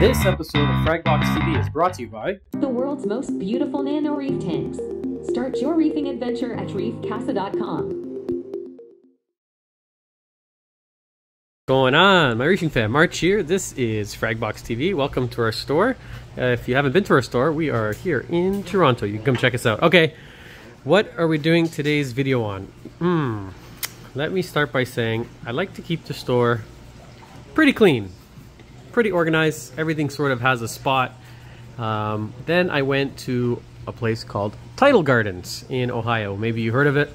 This episode of Fragbox TV is brought to you by the world's most beautiful nano reef tanks. Start your reefing adventure at reefcasa.com. Going on, my reefing fan March here. This is Fragbox TV. Welcome to our store. Uh, if you haven't been to our store, we are here in Toronto. You can come check us out. Okay, what are we doing today's video on? Hmm. Let me start by saying I like to keep the store pretty clean pretty organized. Everything sort of has a spot. Um, then I went to a place called Tidal Gardens in Ohio. Maybe you heard of it.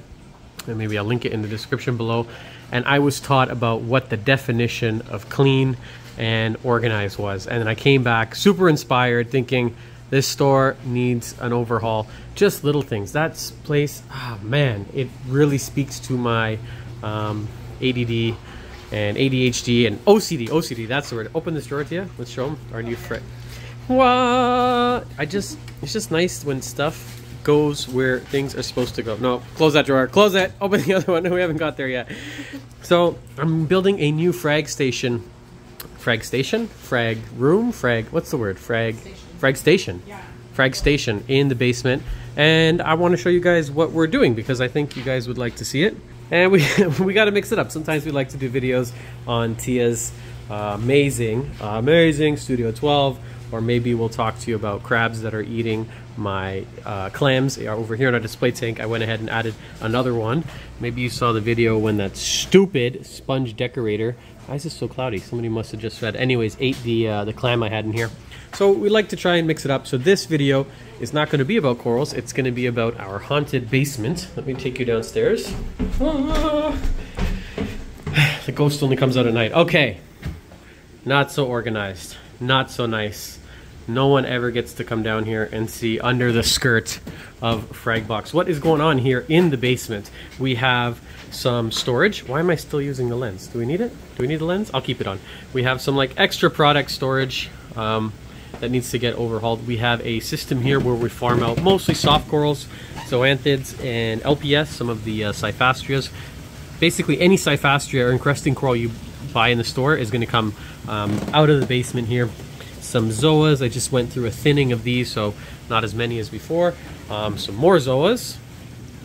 And maybe I'll link it in the description below. And I was taught about what the definition of clean and organized was. And then I came back super inspired thinking this store needs an overhaul. Just little things. That place, oh man, it really speaks to my um, ADD and ADHD and OCD. OCD, that's the word. Open this drawer to you. Let's show them our new frit. What? I just, it's just nice when stuff goes where things are supposed to go. No, close that drawer. Close that. Open the other one. We haven't got there yet. So I'm building a new frag station. Frag station? Frag room? Frag, what's the word? Frag, station. frag station. Yeah. Frag station in the basement. And I want to show you guys what we're doing because I think you guys would like to see it and we we got to mix it up. Sometimes we like to do videos on Tia's uh, amazing, uh, amazing Studio 12, or maybe we'll talk to you about crabs that are eating my uh, clams over here in our display tank. I went ahead and added another one. Maybe you saw the video when that stupid sponge decorator. Why is it so cloudy? Somebody must have just fed. Anyways, ate the uh, the clam I had in here. So we like to try and mix it up. So this video is not going to be about corals. It's going to be about our haunted basement. Let me take you downstairs. The ghost only comes out at night. Okay. Not so organized. Not so nice. No one ever gets to come down here and see under the skirt of Fragbox. What is going on here in the basement? We have some storage. Why am I still using the lens? Do we need it? Do we need the lens? I'll keep it on. We have some like extra product storage. Um, that needs to get overhauled. We have a system here where we farm out mostly soft corals, zoanthids and LPS, some of the uh, Cyphastreas. Basically any Cyphastrea or encrusting coral you buy in the store is going to come um, out of the basement here. Some zoas, I just went through a thinning of these, so not as many as before. Um, some more zoas,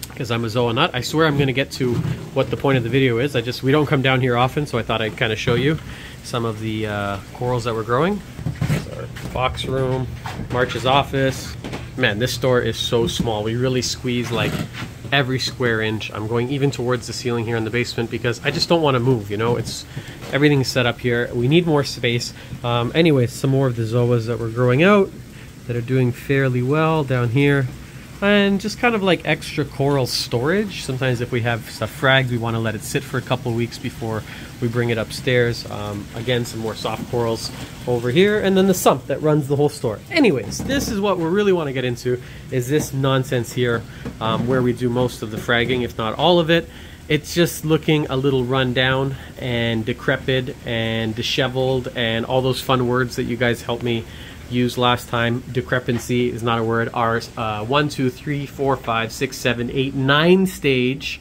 because I'm a zoa nut. I swear I'm going to get to what the point of the video is. I just, we don't come down here often, so I thought I'd kind of show you some of the uh, corals that we're growing box room, March's office. Man, this store is so small. We really squeeze like every square inch. I'm going even towards the ceiling here in the basement because I just don't want to move, you know? It's everything's set up here. We need more space. Um, anyway, some more of the zoas that we're growing out that are doing fairly well down here and just kind of like extra coral storage. Sometimes if we have stuff fragged, we want to let it sit for a couple weeks before we bring it upstairs. Um, again, some more soft corals over here, and then the sump that runs the whole store. Anyways, this is what we really want to get into, is this nonsense here, um, where we do most of the fragging, if not all of it. It's just looking a little run down and decrepit and disheveled and all those fun words that you guys helped me used last time. Decrepancy is not a word. Our uh, one, two, three, four, five, six, seven, eight, nine stage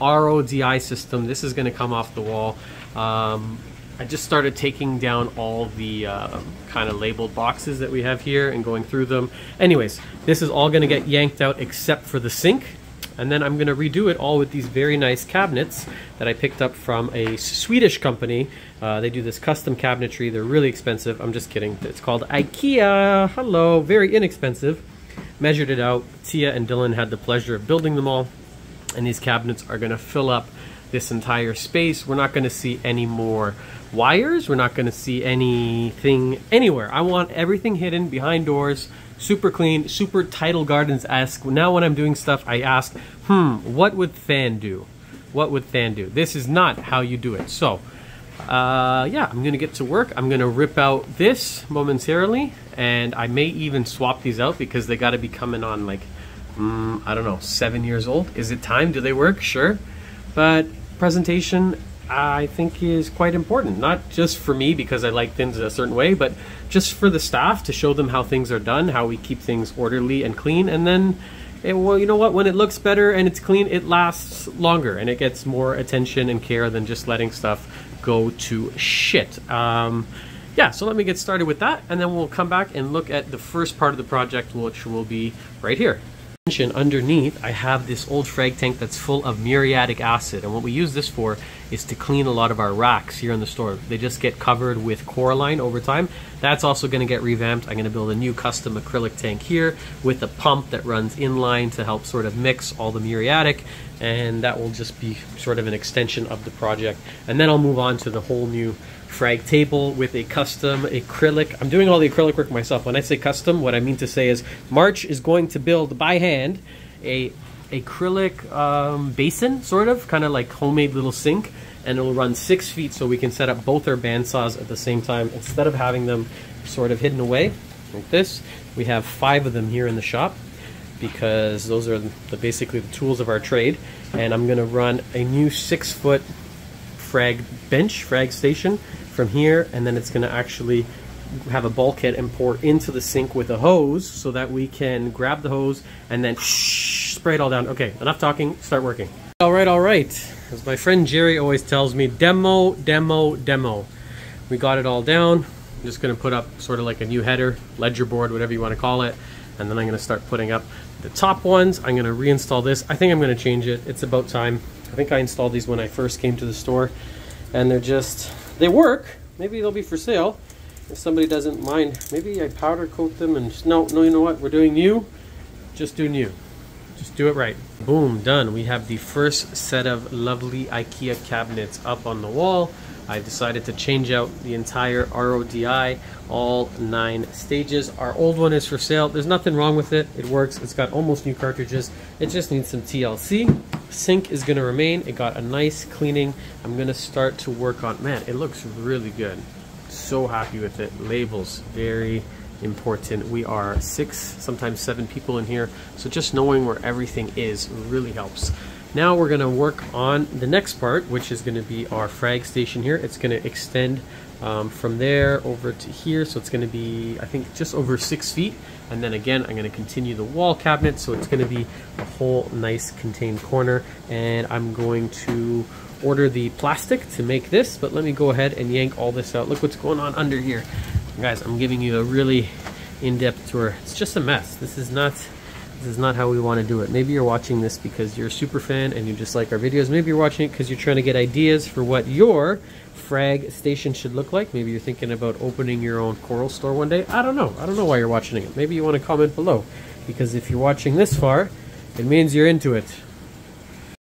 RODI system. This is going to come off the wall. Um, I just started taking down all the uh, kind of labeled boxes that we have here and going through them. Anyways, this is all going to get yanked out except for the sink and then I'm going to redo it all with these very nice cabinets that I picked up from a Swedish company. Uh, they do this custom cabinetry. They're really expensive. I'm just kidding. It's called IKEA. Hello. Very inexpensive. Measured it out. Tia and Dylan had the pleasure of building them all. And these cabinets are going to fill up this entire space. We're not going to see any more wires. We're not going to see anything anywhere. I want everything hidden behind doors super clean, super Tidal Gardens-esque. Now when I'm doing stuff, I ask, hmm, what would Than do? What would Than do? This is not how you do it. So, uh, yeah, I'm gonna get to work. I'm gonna rip out this momentarily, and I may even swap these out because they gotta be coming on like, mm, I don't know, seven years old. Is it time? Do they work? Sure. But presentation I think is quite important. Not just for me because I like things a certain way, but just for the staff to show them how things are done, how we keep things orderly and clean, and then, it, well, you know what? When it looks better and it's clean, it lasts longer and it gets more attention and care than just letting stuff go to shit. Um, yeah, so let me get started with that, and then we'll come back and look at the first part of the project, which will be right here. Underneath, I have this old frag tank that's full of muriatic acid, and what we use this for is to clean a lot of our racks here in the store. They just get covered with coralline over time. That's also going to get revamped. I'm going to build a new custom acrylic tank here with a pump that runs inline to help sort of mix all the muriatic, and that will just be sort of an extension of the project. And then I'll move on to the whole new frag table with a custom acrylic. I'm doing all the acrylic work myself. When I say custom, what I mean to say is March is going to build by hand a acrylic um, basin, sort of, kind of like homemade little sink, and it'll run six feet so we can set up both our bandsaws at the same time instead of having them sort of hidden away like this. We have five of them here in the shop because those are the, basically the tools of our trade. And I'm going to run a new six foot frag bench, frag station from here, and then it's going to actually have a bulkhead and pour into the sink with a hose so that we can grab the hose and then spray it all down. Okay, enough talking, start working. All right, all right. As my friend Jerry always tells me, demo, demo, demo. We got it all down. I'm just gonna put up sort of like a new header, ledger board, whatever you wanna call it. And then I'm gonna start putting up the top ones. I'm gonna reinstall this. I think I'm gonna change it. It's about time. I think I installed these when I first came to the store and they're just, they work. Maybe they'll be for sale if somebody doesn't mind. Maybe I powder coat them and just, no, no, you know what? We're doing new. Just do new. Just do it right. Boom, done. We have the first set of lovely IKEA cabinets up on the wall. I decided to change out the entire RODI, all nine stages. Our old one is for sale. There's nothing wrong with it. It works. It's got almost new cartridges. It just needs some TLC. Sink is going to remain. It got a nice cleaning. I'm going to start to work on, man, it looks really good. So happy with it. Labels, very important. We are six, sometimes seven people in here. So just knowing where everything is really helps. Now we're going to work on the next part, which is going to be our frag station here. It's going to extend um, from there over to here. So it's going to be, I think, just over six feet. And then again, I'm going to continue the wall cabinet. So it's going to be a whole nice contained corner. And I'm going to order the plastic to make this. But let me go ahead and yank all this out. Look what's going on under here. Guys, I'm giving you a really in-depth tour. It's just a mess. This is not this is not how we want to do it. Maybe you're watching this because you're a super fan and you just like our videos. Maybe you're watching it because you're trying to get ideas for what your frag station should look like. Maybe you're thinking about opening your own coral store one day. I don't know. I don't know why you're watching it. Maybe you want to comment below because if you're watching this far, it means you're into it.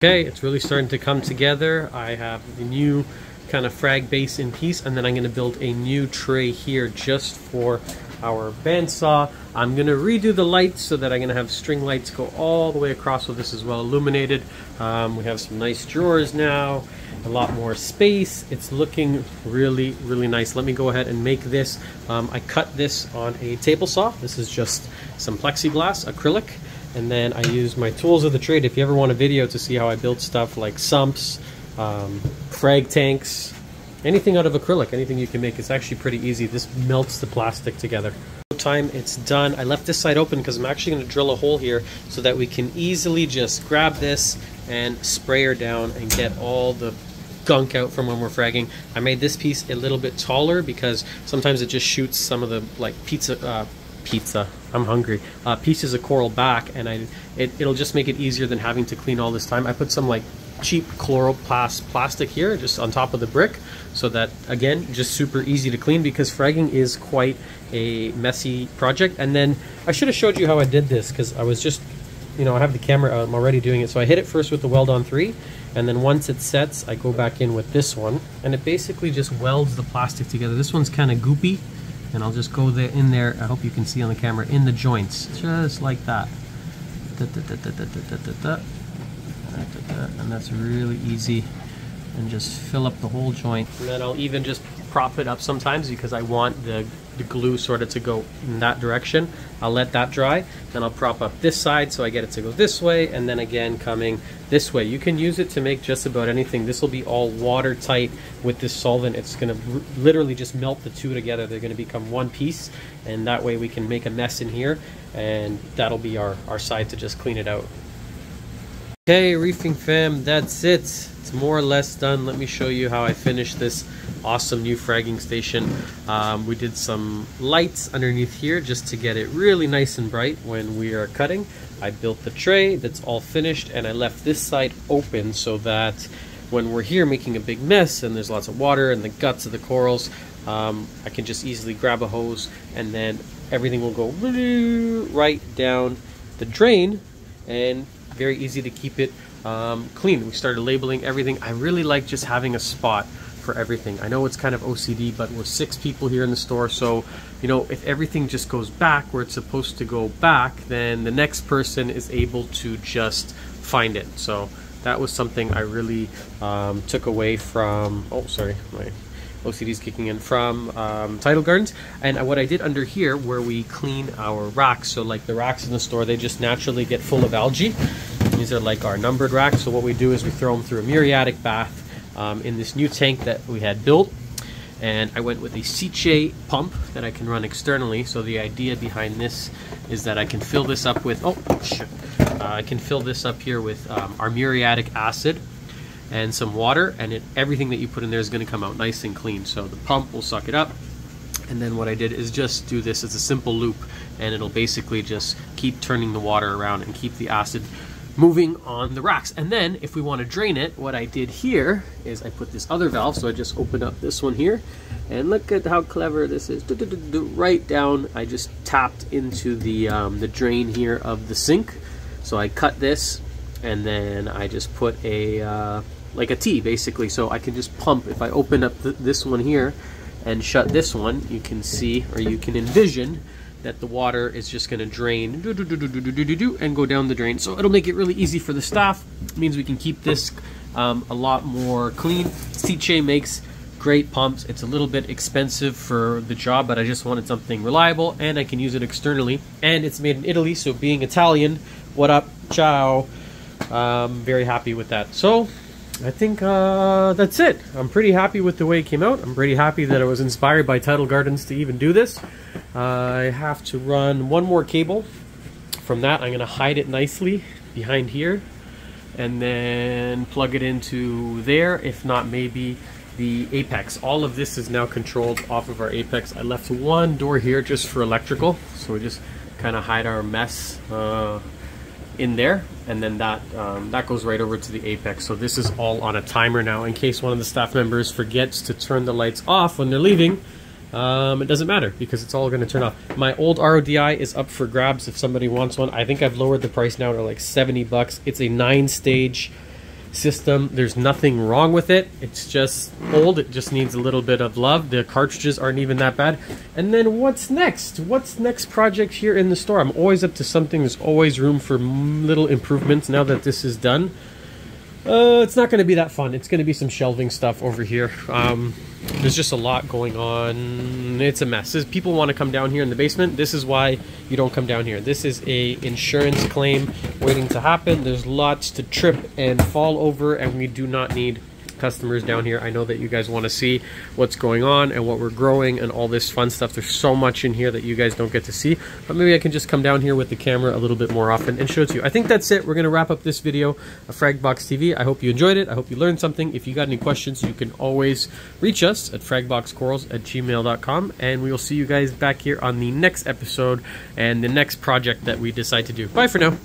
Okay, it's really starting to come together. I have the new kind of frag base in piece and then I'm going to build a new tray here just for our bandsaw. I'm going to redo the lights so that I'm going to have string lights go all the way across so this is well illuminated. Um, we have some nice drawers now, a lot more space. It's looking really, really nice. Let me go ahead and make this. Um, I cut this on a table saw. This is just some plexiglass, acrylic. And then I use my tools of the trade. If you ever want a video to see how I build stuff like sumps, um, frag tanks, anything out of acrylic, anything you can make, it's actually pretty easy. This melts the plastic together. Time it's done. I left this side open because I'm actually going to drill a hole here so that we can easily just grab this and spray her down and get all the gunk out from when we're fragging. I made this piece a little bit taller because sometimes it just shoots some of the like pizza uh, pizza. I'm hungry. Uh, pieces of coral back, and I it, it'll just make it easier than having to clean all this time. I put some like cheap coroplast plastic here just on top of the brick so that again just super easy to clean because fragging is quite a messy project. And then I should have showed you how I did this because I was just you know I have the camera I'm already doing it. So I hit it first with the Weld-On 3 and then once it sets I go back in with this one. And it basically just welds the plastic together. This one's kind of goopy and I'll just go there in there. I hope you can see on the camera in the joints just like that. Da, da, da, and that's really easy. And just fill up the whole joint. And then I'll even just prop it up sometimes because I want the, the glue sort of to go in that direction. I'll let that dry. Then I'll prop up this side so I get it to go this way. And then again coming this way. You can use it to make just about anything. This will be all watertight with this solvent. It's going to literally just melt the two together. They're going to become one piece. And that way we can make a mess in here. And that'll be our, our side to just clean it out Okay, reefing fam, that's it. It's more or less done. Let me show you how I finished this awesome new fragging station. Um, we did some lights underneath here just to get it really nice and bright when we are cutting. I built the tray that's all finished and I left this side open so that when we're here making a big mess and there's lots of water and the guts of the corals, um, I can just easily grab a hose and then everything will go right down the drain and very easy to keep it um, clean. We started labeling everything. I really like just having a spot for everything. I know it's kind of OCD, but we're six people here in the store, so you know if everything just goes back where it's supposed to go back, then the next person is able to just find it. So that was something I really um, took away from. Oh, sorry, my OCD's kicking in from um, Tidal Gardens. And what I did under here, where we clean our racks, so like the racks in the store, they just naturally get full of algae. These are like our numbered racks. So what we do is we throw them through a muriatic bath um, in this new tank that we had built. And I went with a Sicce pump that I can run externally. So the idea behind this is that I can fill this up with, oh, shit. Uh, I can fill this up here with um, our muriatic acid and some water and it, everything that you put in there is going to come out nice and clean. So the pump will suck it up and then what I did is just do this as a simple loop and it'll basically just keep turning the water around and keep the acid moving on the racks. And then if we want to drain it, what I did here is I put this other valve. So I just opened up this one here and look at how clever this is. Right down, I just tapped into the, um, the drain here of the sink. So I cut this and then I just put a, uh, like a T basically. So I can just pump, if I open up th this one here and shut this one, you can see, or you can envision that the water is just going to drain and go down the drain. So it'll make it really easy for the staff. It means we can keep this um, a lot more clean. Sicce makes great pumps. It's a little bit expensive for the job, but I just wanted something reliable and I can use it externally. And it's made in Italy, so being Italian, what up, ciao. Um, very happy with that. So I think uh, that's it. I'm pretty happy with the way it came out. I'm pretty happy that I was inspired by Tidal Gardens to even do this. Uh, I have to run one more cable. From that, I'm going to hide it nicely behind here and then plug it into there. If not, maybe the Apex. All of this is now controlled off of our Apex. I left one door here just for electrical, so we just kind of hide our mess uh, in there and then that um, that goes right over to the Apex. So this is all on a timer now in case one of the staff members forgets to turn the lights off when they're leaving. Um, it doesn't matter because it's all going to turn off. My old RODI is up for grabs if somebody wants one. I think I've lowered the price now to like 70 bucks. It's a nine stage system. There's nothing wrong with it. It's just old. It just needs a little bit of love. The cartridges aren't even that bad. And then what's next? What's next project here in the store? I'm always up to something. There's always room for little improvements now that this is done. Uh, it's not going to be that fun. It's going to be some shelving stuff over here. Um, there's just a lot going on. It's a mess. People want to come down here in the basement. This is why you don't come down here. This is a insurance claim waiting to happen. There's lots to trip and fall over, and we do not need customers down here. I know that you guys want to see what's going on and what we're growing and all this fun stuff. There's so much in here that you guys don't get to see, but maybe I can just come down here with the camera a little bit more often and show it to you. I think that's it. We're going to wrap up this video of Fragbox TV. I hope you enjoyed it. I hope you learned something. If you got any questions, you can always reach us at fragboxcorals at gmail.com and we will see you guys back here on the next episode and the next project that we decide to do. Bye for now.